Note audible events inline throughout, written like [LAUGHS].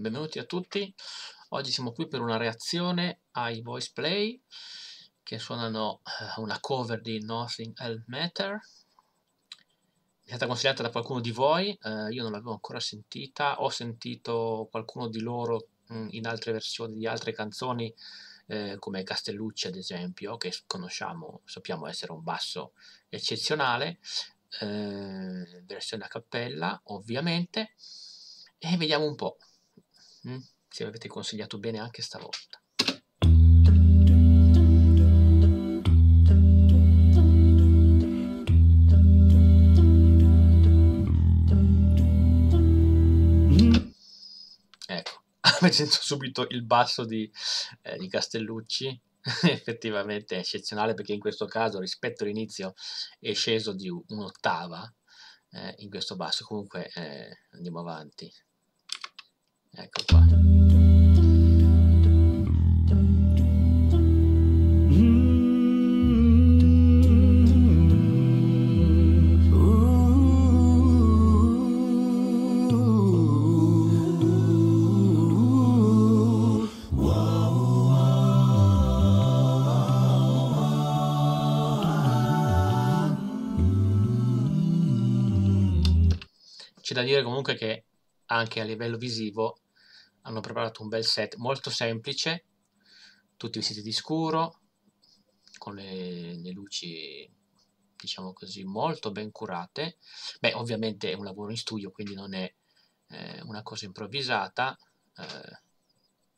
benvenuti a tutti. Oggi siamo qui per una reazione ai voice play che suonano uh, una cover di Nothing Else Matter. È stata consigliata da qualcuno di voi, uh, io non l'avevo ancora sentita, ho sentito qualcuno di loro mm, in altre versioni di altre canzoni eh, come Castellucci ad esempio, che conosciamo, sappiamo essere un basso eccezionale, eh, versione a cappella ovviamente, e vediamo un po' mm, se avete consigliato bene anche stavolta. Ecco, [LAUGHS] avete sentito subito il basso di, eh, di Castellucci, [LAUGHS] effettivamente è eccezionale perché in questo caso rispetto all'inizio è sceso di un'ottava eh, in questo basso. Comunque eh, andiamo avanti ecco qua. C'è da dire comunque che anche a livello visivo hanno preparato un bel set molto semplice, tutti vestiti di scuro, con le, le luci diciamo così molto ben curate. Beh, ovviamente è un lavoro in studio, quindi non è eh, una cosa improvvisata. Eh,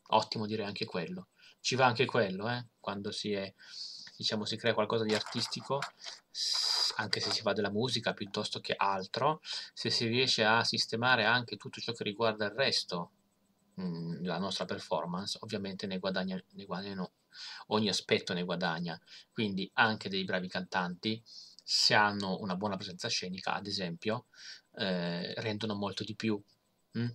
ottimo dire anche quello. Ci va anche quello, eh, quando si è diciamo si crea qualcosa di artistico anche se si fa della musica piuttosto che altro se si riesce a sistemare anche tutto ciò che riguarda il resto mm, la nostra performance ovviamente ne guadagna, ne guadagnano ogni aspetto ne guadagna quindi anche dei bravi cantanti se hanno una buona presenza scenica ad esempio eh, rendono molto di più mh?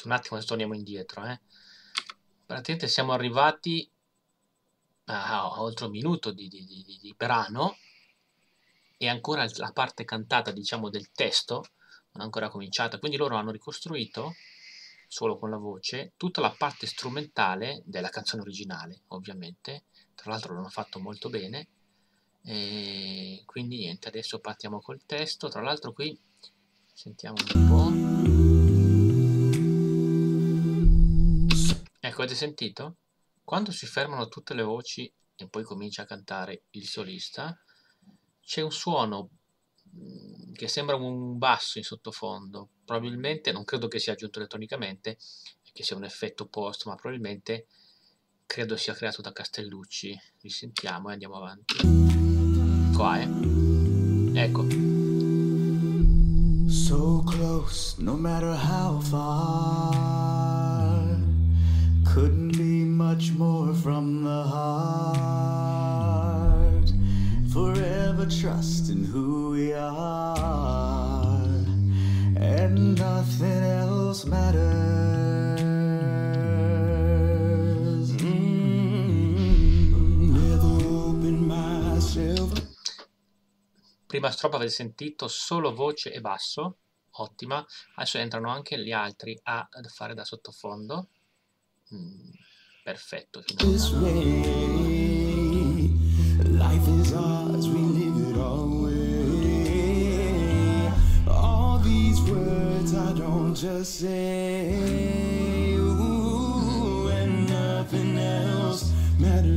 Aspetta un attimo, torniamo indietro. Eh. Praticamente siamo arrivati a, a oltre un minuto di, di, di, di, brano e ancora la parte cantata, diciamo, del testo non è ancora cominciata. Quindi loro hanno ricostruito, solo con la voce, tutta la parte strumentale della canzone originale, ovviamente. Tra l'altro l'hanno fatto molto bene. E quindi niente, adesso partiamo col testo. Tra l'altro qui sentiamo un po'. Avete sentito? Quando si fermano tutte le voci e poi comincia a cantare il solista, c'è un suono mm, che sembra un basso in sottofondo. Probabilmente, non credo che sia aggiunto elettronicamente, che sia un effetto post, ma probabilmente credo sia creato da Castellucci. Risentiamo e andiamo avanti. Qua, eh. Ecco. So close, no matter how far couldn't be much more from the heart. Forever trusting who we are, and nothing else matters. Mm-hmm. Never open myself. Prima strofa avete sentito solo voce e basso, ottima. Adesso entrano anche gli altri a fare da sottofondo. Mm, perfetto. Life is ours, words I don't just say, ooh, and nothing else matters.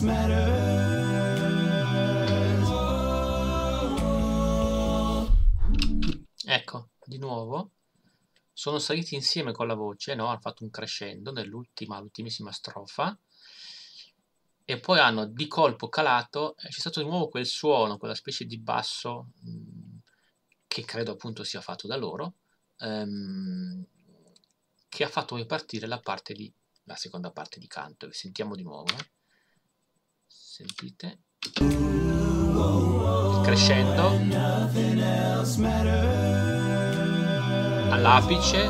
this matters. Ecco, di nuovo sono saliti insieme con la voce, no? hanno fatto un crescendo nell'ultima, l'ultimissima strofa e poi hanno di colpo calato, eh, c'è stato di nuovo quel suono, quella specie di basso mm, che credo appunto sia fatto da loro, ehm, che ha fatto ripartire la, parte di, la seconda parte di canto, sentiamo di nuovo. Eh? Sentite. Crescendo. All'apice.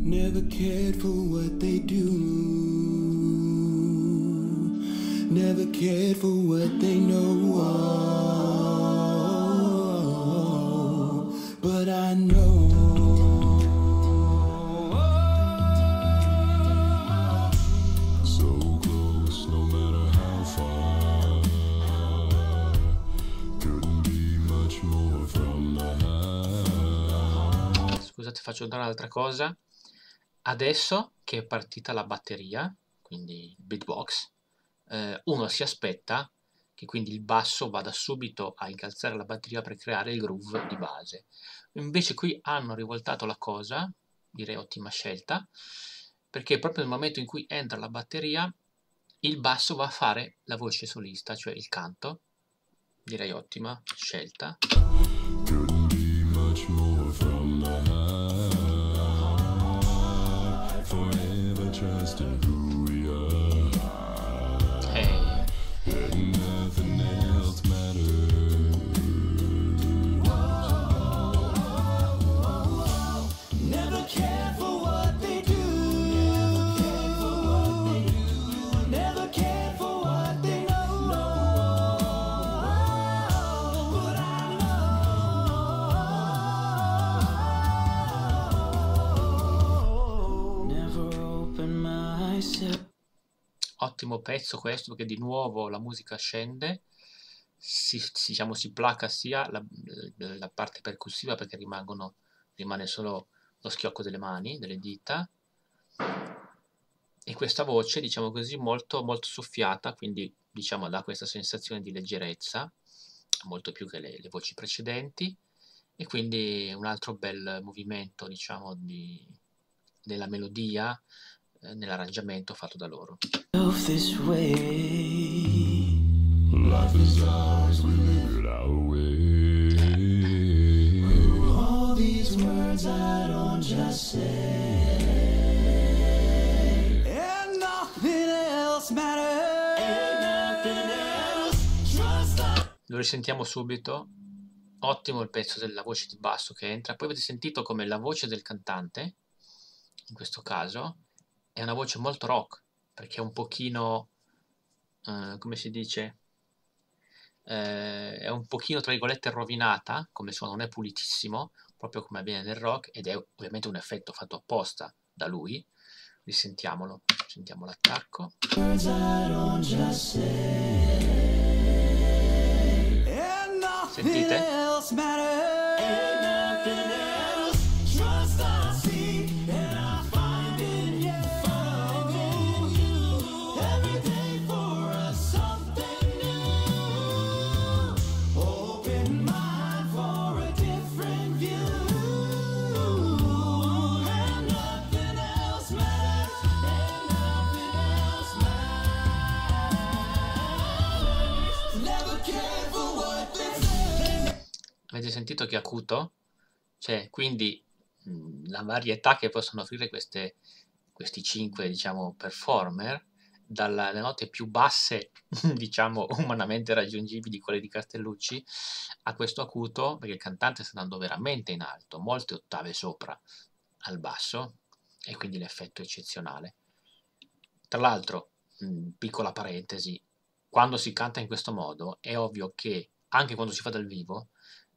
Never cared for what they do. Never cared for what they know. But I know scusate faccio notare un'altra cosa. Adesso che è partita la batteria quindi il beatbox eh, uno si aspetta che quindi il basso vada subito a incalzare la batteria per creare il groove di base. Invece qui hanno rivoltato la cosa direi ottima scelta perché proprio nel momento in cui entra la batteria il basso va a fare la voce solista cioè il canto. Direi ottima scelta trust in who ottimo pezzo questo perché di nuovo la musica scende si, si, diciamo, si placa sia la, la, parte percussiva perché rimangono, rimane solo lo schiocco delle mani, delle dita e questa voce diciamo così molto, molto soffiata quindi diciamo dà questa sensazione di leggerezza molto più che le, le voci precedenti e quindi un altro bel movimento diciamo di, della melodia eh, nell'arrangiamento fatto da loro. Lo risentiamo subito. Ottimo il pezzo della voce di basso che entra. Poi avete sentito come la voce del cantante, in questo caso, è una voce molto rock, perché è un pochino, uh, come si dice, uh, è un pochino tra virgolette rovinata, come suono, non è pulitissimo, proprio come avviene nel rock, ed è ovviamente un effetto fatto apposta da lui. Risentiamolo, sentiamo l'attacco. Sentite? Avete sentito che acuto? Cioè, quindi la varietà che possono offrire queste, questi cinque, diciamo, performer, dalle note più basse, [LAUGHS] diciamo, umanamente raggiungibili, quelle di Castellucci, a questo acuto, perché il cantante sta andando veramente in alto, molte ottave sopra al basso, e quindi l'effetto è eccezionale. Tra l'altro, piccola parentesi, quando si canta in questo modo, è ovvio che anche quando si fa dal vivo,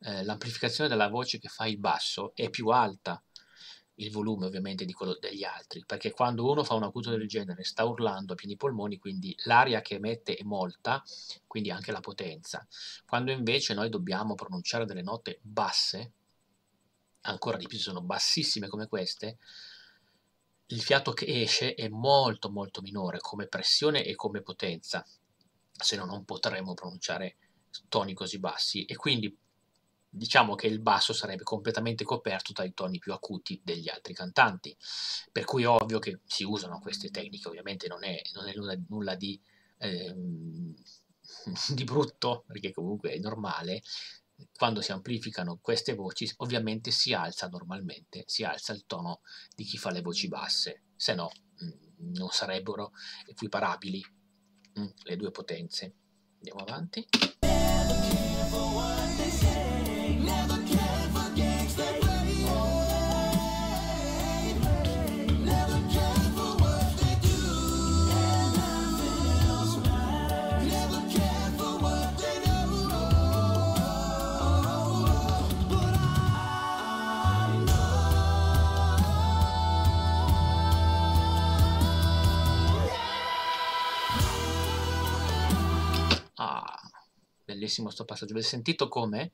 eh, l'amplificazione della voce che fa il basso è più alta il volume ovviamente di quello degli altri, perché quando uno fa un acuto del genere sta urlando a pieni polmoni, quindi l'aria che emette è molta, quindi anche la potenza. Quando invece noi dobbiamo pronunciare delle note basse, ancora di più sono bassissime come queste, il fiato che esce è molto molto minore come pressione e come potenza, se no non potremo pronunciare toni così bassi e quindi diciamo che il basso sarebbe completamente coperto dai toni più acuti degli altri cantanti, per cui è ovvio che si usano queste tecniche, ovviamente non è, non è nulla, nulla di, ehm, [LAUGHS] di brutto, perché comunque è normale, quando si amplificano queste voci ovviamente si alza normalmente, si alza il tono di chi fa le voci basse, se no mm, non sarebbero equiparabili mm, le due potenze. Andiamo avanti. Bellissimo sto passaggio. Avete sentito come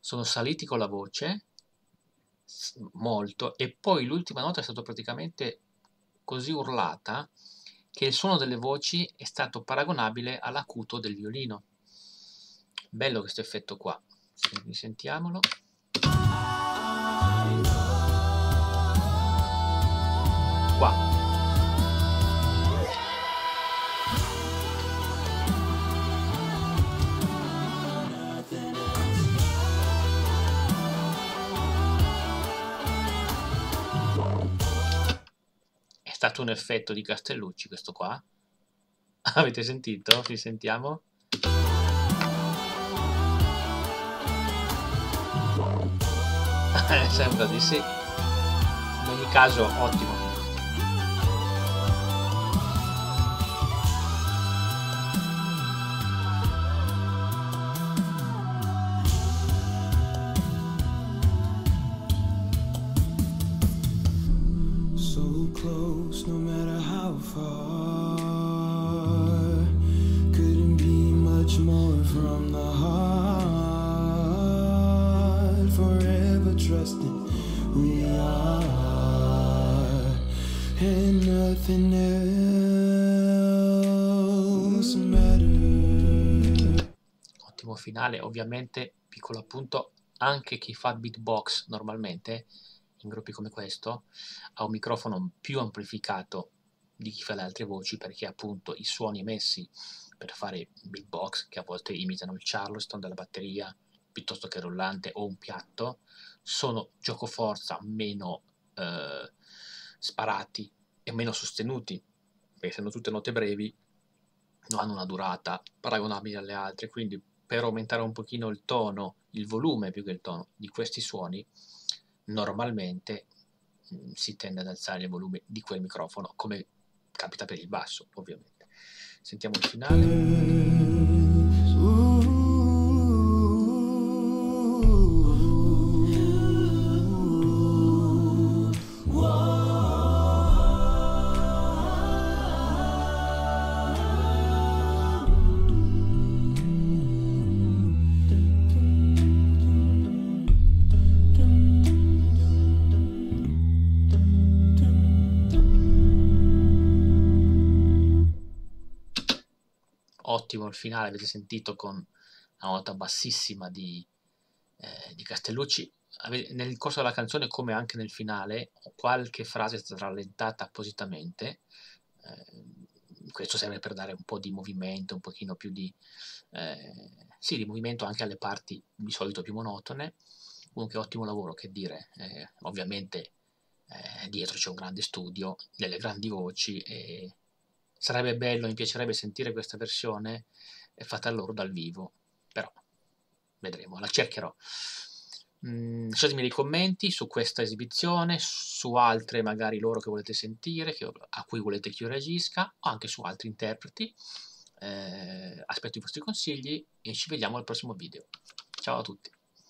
sono saliti con la voce molto e poi l'ultima nota è stata praticamente così urlata che il suono delle voci è stato paragonabile all'acuto del violino. Bello questo effetto qua. Sentiamolo. Stato un effetto di Castellucci questo qua. [LAUGHS] Avete sentito? Ci sentiamo? [LAUGHS] Sembra di sì. In ogni caso, ottimo. Nothing else matters. Ottimo finale, ovviamente, piccolo appunto, anche chi fa beatbox normalmente, in gruppi come questo, ha un microfono più amplificato di chi fa le altre voci perché appunto i suoni emessi per fare beatbox, che a volte imitano il charleston della batteria, piuttosto che rullante o un piatto, sono gioco forza meno eh, sparati e meno sostenuti, perché essendo tutte note brevi non hanno una durata paragonabile alle altre, quindi per aumentare un pochino il tono, il volume più che il tono di questi suoni, normalmente mh, mm, si tende ad alzare il volume di quel microfono, come capita per il basso, ovviamente. Sentiamo il finale. Ottimo il finale, avete sentito con la nota bassissima di, eh, di Castellucci. Nel corso della canzone, come anche nel finale, qualche frase è stata rallentata appositamente. Eh, questo serve per dare un po' di movimento, un pochino più di, eh, sì, di movimento anche alle parti di solito più monotone. Comunque ottimo lavoro, che dire. Eh, ovviamente eh, dietro c'è un grande studio, delle grandi voci e Sarebbe bello, mi piacerebbe sentire questa versione fatta loro dal vivo, però vedremo, la cercherò. Mm, lasciatemi dei commenti su questa esibizione, su altre magari loro che volete sentire, che, a cui volete che io reagisca, o anche su altri interpreti. Eh, aspetto i vostri consigli e ci vediamo al prossimo video. Ciao a tutti!